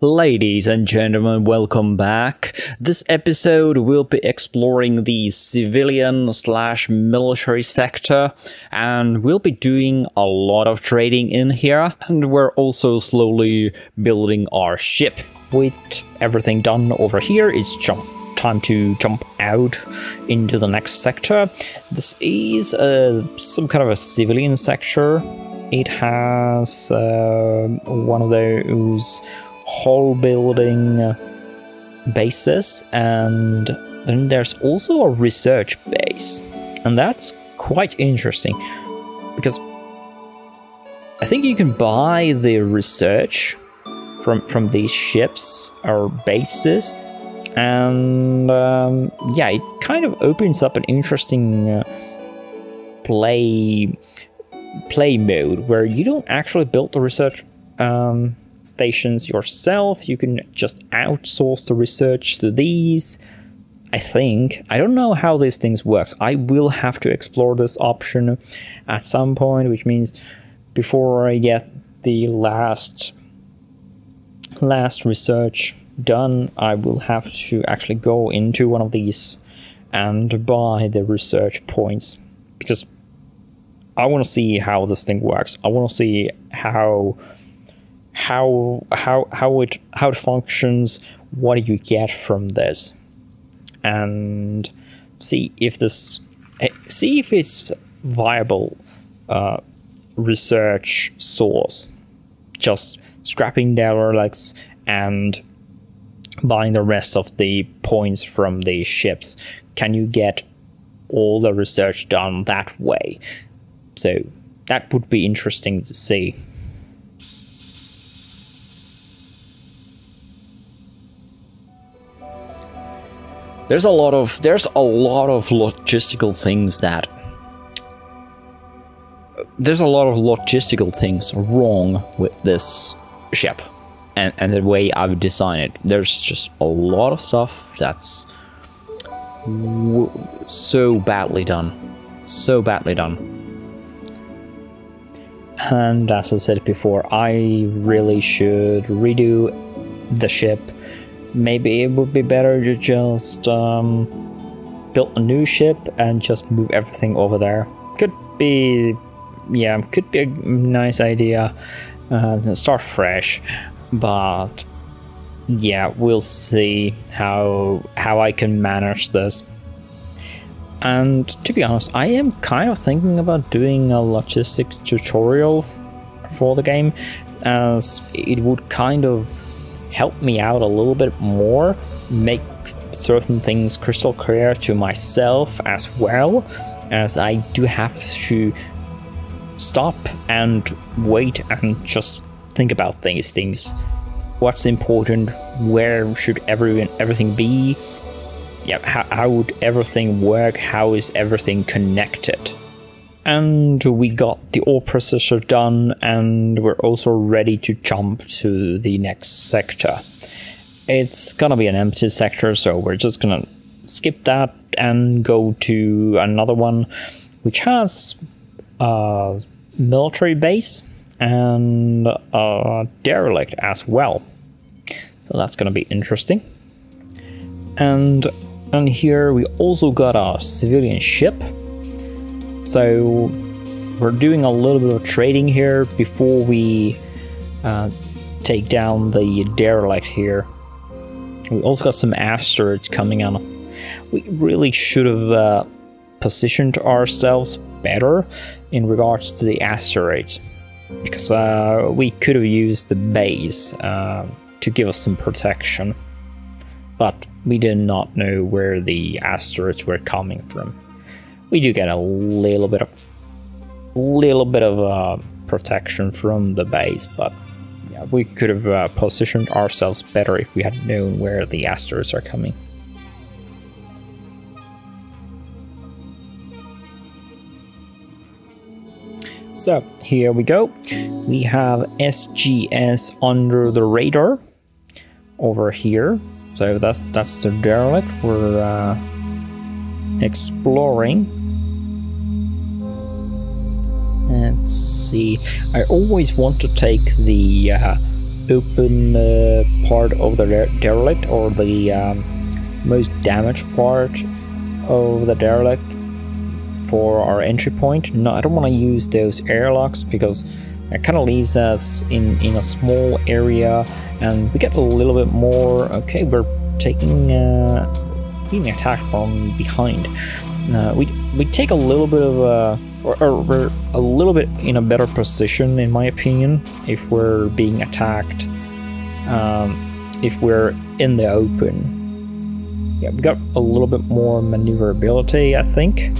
Ladies and gentlemen, welcome back. This episode will be exploring the civilian slash military sector and we'll be doing a lot of trading in here and we're also slowly building our ship. With everything done over here, it's jump time to jump out into the next sector. This is uh, some kind of a civilian sector. It has uh, one of those whole building bases and then there's also a research base. And that's quite interesting because I think you can buy the research from from these ships or bases and um, yeah it kind of opens up an interesting uh, play play mode where you don't actually build the research um, stations yourself. You can just outsource the research to these. I think. I don't know how these things works. I will have to explore this option at some point, which means before I get the last last research done, I will have to actually go into one of these and buy the research points because I want to see how this thing works. I want to see how how how how it how it functions, what do you get from this, and see if this eh, see if it's viable uh, research source. Just scrapping their relics and buying the rest of the points from the ships. Can you get all the research done that way? So that would be interesting to see. There's a lot of there's a lot of logistical things that there's a lot of logistical things wrong with this ship and, and the way I've designed it. There's just a lot of stuff that's so badly done. So badly done. And as I said before, I really should redo the ship maybe it would be better to just um, build a new ship and just move everything over there. Could be, yeah, could be a nice idea. Uh, start fresh, but yeah, we'll see how how I can manage this. And to be honest, I am kind of thinking about doing a logistics tutorial for the game, as it would kind of help me out a little bit more, make certain things crystal clear to myself as well, as I do have to stop and wait and just think about these things. What's important? Where should everyone everything be? Yeah, how, how would everything work? How is everything connected? And we got the ore processor done and we're also ready to jump to the next sector. It's gonna be an empty sector so we're just gonna skip that and go to another one which has a military base and a derelict as well. So that's gonna be interesting. And and here we also got a civilian ship so we're doing a little bit of trading here before we uh, take down the derelict here. We also got some asteroids coming on. We really should have uh, positioned ourselves better in regards to the asteroids because uh, we could have used the base uh, to give us some protection but we did not know where the asteroids were coming from we do get a little bit of little bit of uh, protection from the base, but yeah, we could have uh, positioned ourselves better if we had known where the asteroids are coming. So here we go. We have SGS under the radar over here. So that's that's the derelict we're uh, exploring. Let's see. I always want to take the uh, open uh, part of the derelict or the um, most damaged part of the derelict for our entry point. No, I don't want to use those airlocks because it kind of leaves us in, in a small area and we get a little bit more. Okay, we're taking uh, being attacked from behind. Uh, we we take a little bit of a or, we're a little bit in a better position in my opinion if we're being attacked. Um, if we're in the open, yeah, we've got a little bit more maneuverability, I think.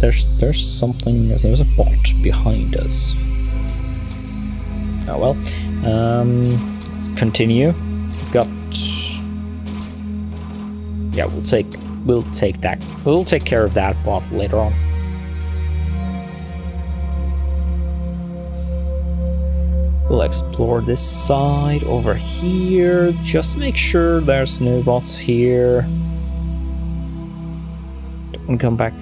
There's there's something. There's a bot behind us. Oh well. Um, let's continue. We've got. Yeah, we'll take we'll take that. We'll take care of that bot later on. We'll explore this side over here, just to make sure there's no bots here. Don't come back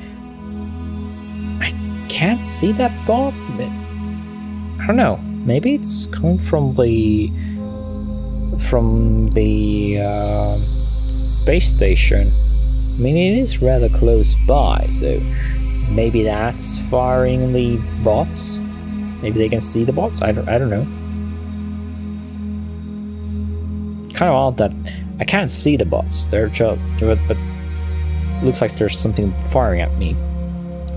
I can't see that bot. I don't know. Maybe it's coming from the from the uh, space station. I mean, it is rather close by, so maybe that's firing the bots. Maybe they can see the bots. I don't. I don't know. Kind of odd that I can't see the bots. They're just, but, but looks like there's something firing at me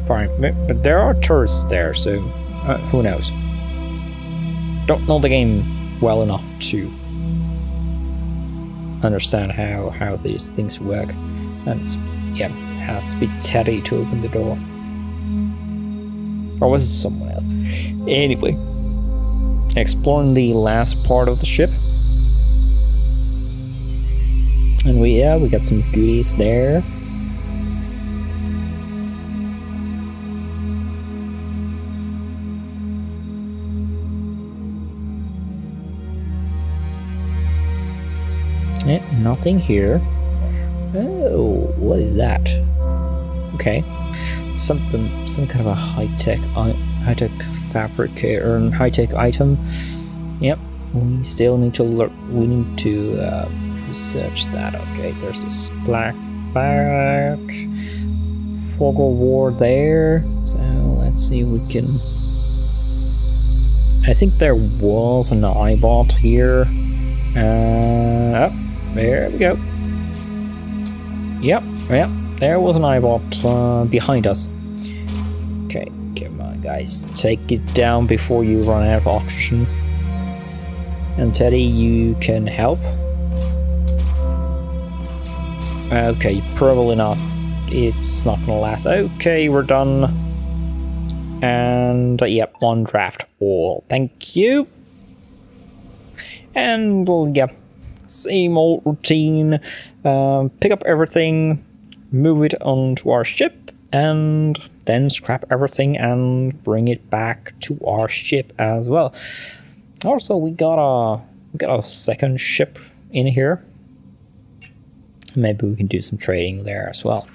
Firing, But there are turrets there, so uh, who knows? Don't know the game well enough to understand how how these things work. And yeah, has to be Teddy to open the door. Or was it someone else? Anyway, exploring the last part of the ship. And we yeah, we got some goodies there. Eh, nothing here. Oh, what is that? Okay, something, some kind of a high-tech, high-tech fabricator and high-tech item. Yep, we still need to look. We need to uh, research that. Okay, there's a splack back fog of war there. So let's see if we can. I think there was an eyebot here. Uh, oh, there we go. Yep, yep. There was an eyebot uh, behind us. Okay, come on, guys. Take it down before you run out of oxygen. And Teddy, you can help. Okay, probably not. It's not gonna last. Okay, we're done. And, uh, yep, one draft all. Thank you. And, well, yep, same old routine. Uh, pick up everything, move it onto our ship, and then scrap everything and bring it back to our ship as well. Also, we got a we got a second ship in here. Maybe we can do some trading there as well.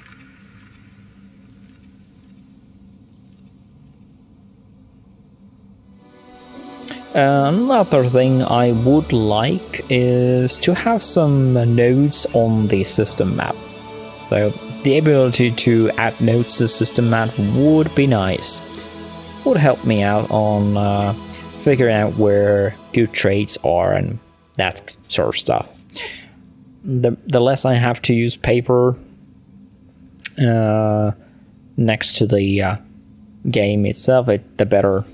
Another thing I would like is to have some notes on the system map. So the ability to add notes to the system map would be nice. Would help me out on uh, figuring out where good trades are and that sort of stuff. The, the less I have to use paper uh, next to the uh, game itself, it, the better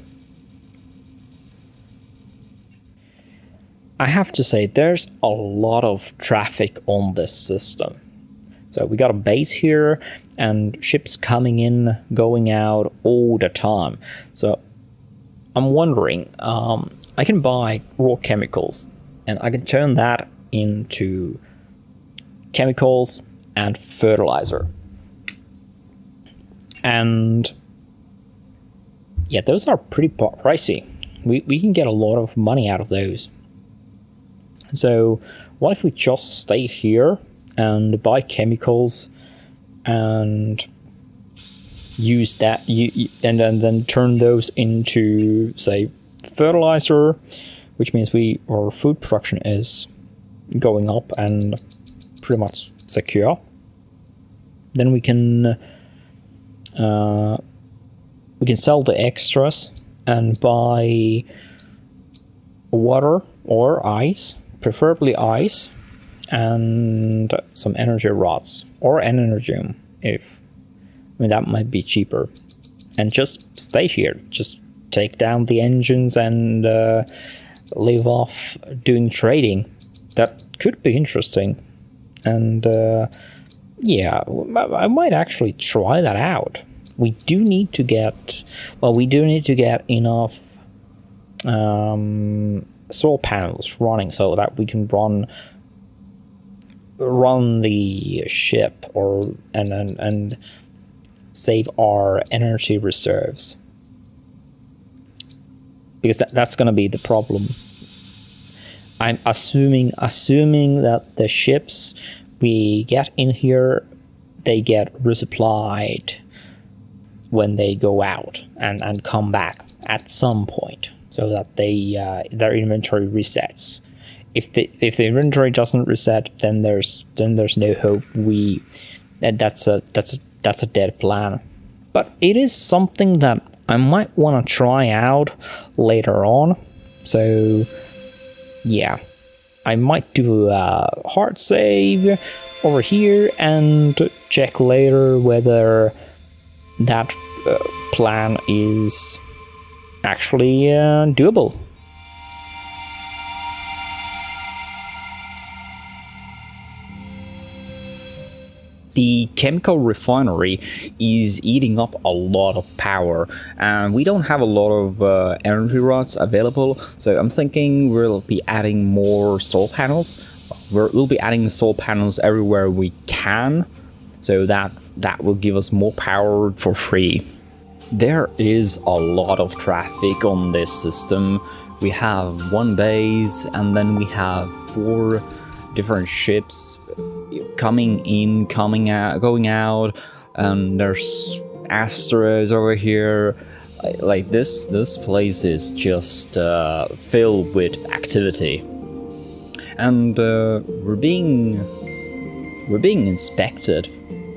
I have to say, there's a lot of traffic on this system. So we got a base here and ships coming in, going out all the time. So I'm wondering, um, I can buy raw chemicals and I can turn that into chemicals and fertilizer. And yeah, those are pretty pricey. We, we can get a lot of money out of those. So what if we just stay here and buy chemicals and use that you and then, then turn those into say fertilizer, which means we our food production is going up and pretty much secure. Then we can uh, we can sell the extras and buy water or ice, preferably ice, and some energy rods or an energium if I mean that might be cheaper. And just stay here. Just take down the engines and uh, leave off doing trading. That could be interesting. And uh, yeah, I might actually try that out. We do need to get, well, we do need to get enough um, solar panels running so that we can run run the ship or and and, and save our energy reserves. Because that, that's going to be the problem. I'm assuming assuming that the ships we get in here they get resupplied when they go out and, and come back at some point so that they uh, their inventory resets. If the if the inventory doesn't reset then there's then there's no hope. We that that's a that's a, that's a dead plan. But it is something that I might want to try out later on. So yeah. I might do a hard save over here and check later whether that uh, plan is actually uh, doable. the chemical refinery is eating up a lot of power and we don't have a lot of uh, energy rods available so i'm thinking we'll be adding more solar panels we will be adding solar panels everywhere we can so that that will give us more power for free there is a lot of traffic on this system we have one base and then we have four different ships coming in, coming out, going out, and there's asteroids over here. Like this, this place is just uh, filled with activity, and uh, we're being we're being inspected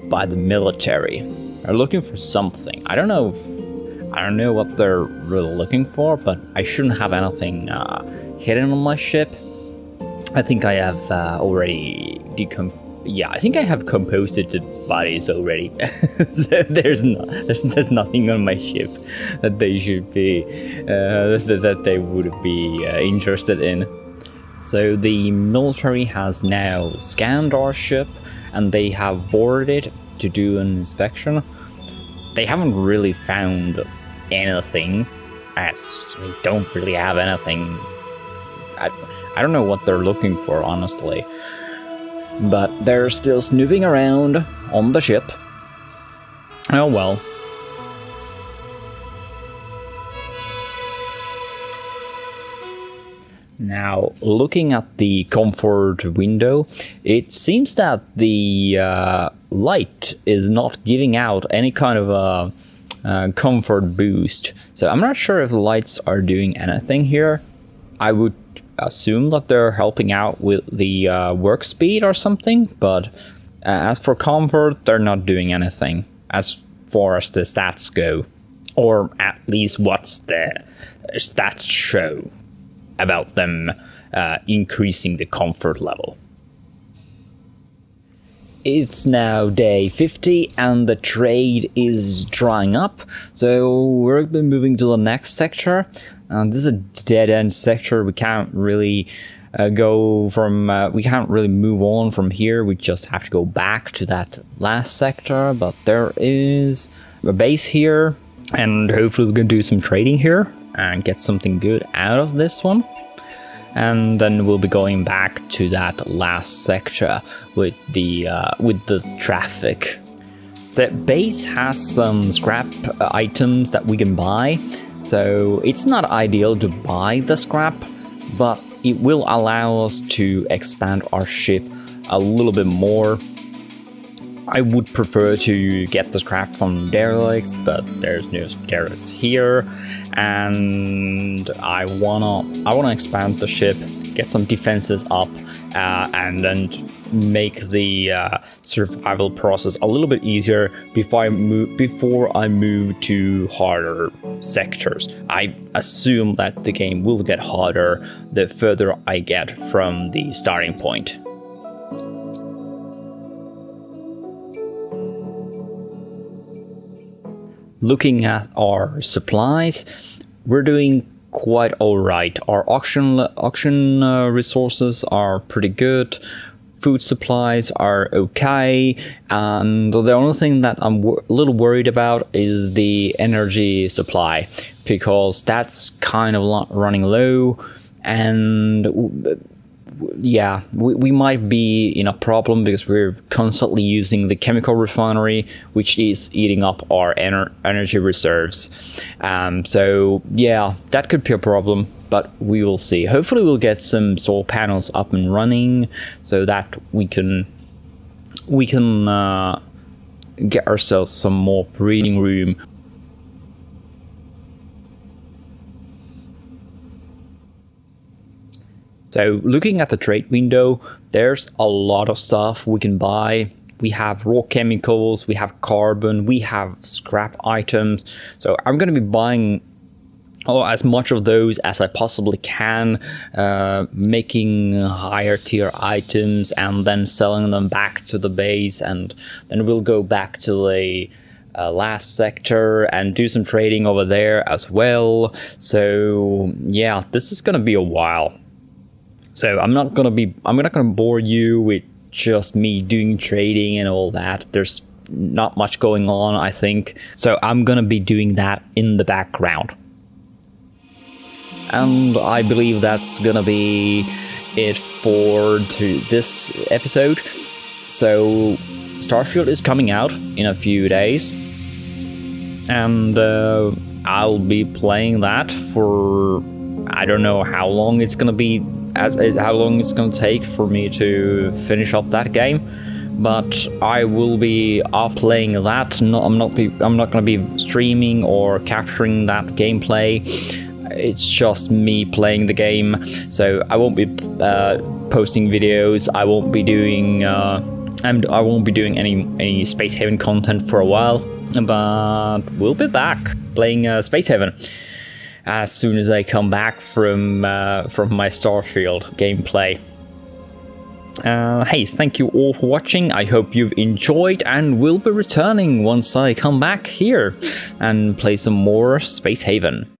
by the military. They're looking for something. I don't know. If, I don't know what they're really looking for, but I shouldn't have anything uh, hidden on my ship. I think I have uh, already decomposed yeah, I think I have composted the bodies already. so there's not there's, there's nothing on my ship that they should be uh, that they would be uh, interested in. So the military has now scanned our ship and they have boarded to do an inspection. They haven't really found anything, as we don't really have anything. I, I don't know what they're looking for, honestly. But they're still snooping around on the ship. Oh well. Now, looking at the comfort window, it seems that the uh, light is not giving out any kind of a, a comfort boost. So I'm not sure if the lights are doing anything here. I would assume that they're helping out with the uh, work speed or something, but uh, as for comfort, they're not doing anything as far as the stats go. Or at least what's the stats show about them uh, increasing the comfort level. It's now day 50 and the trade is drying up, so we're moving to the next sector. Uh, this is a dead end sector. We can't really uh, go from, uh, we can't really move on from here. We just have to go back to that last sector. But there is a base here, and hopefully we can do some trading here and get something good out of this one. And then we'll be going back to that last sector with the uh, with the traffic. The base has some scrap items that we can buy so it's not ideal to buy the scrap, but it will allow us to expand our ship a little bit more. I would prefer to get the scrap from derelicts, but there's no derelicts here, and I wanna I wanna expand the ship, get some defenses up, uh, and then make the uh, survival process a little bit easier before I move before I move to harder sectors. I assume that the game will get harder the further I get from the starting point. Looking at our supplies, we're doing quite all right. Our oxygen oxygen uh, resources are pretty good. Food supplies are okay, and the only thing that I'm a little worried about is the energy supply because that's kind of running low, and yeah, we, we might be in a problem because we're constantly using the chemical refinery, which is eating up our ener energy reserves. Um, so yeah, that could be a problem, but we will see. Hopefully, we'll get some solar panels up and running so that we can we can uh, get ourselves some more breathing room So looking at the trade window, there's a lot of stuff we can buy. We have raw chemicals, we have carbon, we have scrap items. So I'm going to be buying oh, as much of those as I possibly can, uh, making higher tier items and then selling them back to the base. And then we'll go back to the uh, last sector and do some trading over there as well. So yeah, this is going to be a while. So I'm not gonna be I'm not gonna bore you with just me doing trading and all that. There's not much going on, I think. So I'm gonna be doing that in the background. And I believe that's gonna be it for to this episode. So Starfield is coming out in a few days. And uh, I'll be playing that for I don't know how long it's gonna be as how long it's going to take for me to finish up that game but I will be off playing that. No, I'm not. Be, I'm not going to be streaming or capturing that gameplay. It's just me playing the game, so I won't be uh, posting videos. I won't be doing. Uh, and I won't be doing any any Space Haven content for a while. But we'll be back playing uh, Space Haven as soon as I come back from uh, from my Starfield gameplay. Uh, hey, thank you all for watching. I hope you've enjoyed and will be returning once I come back here and play some more Space Haven.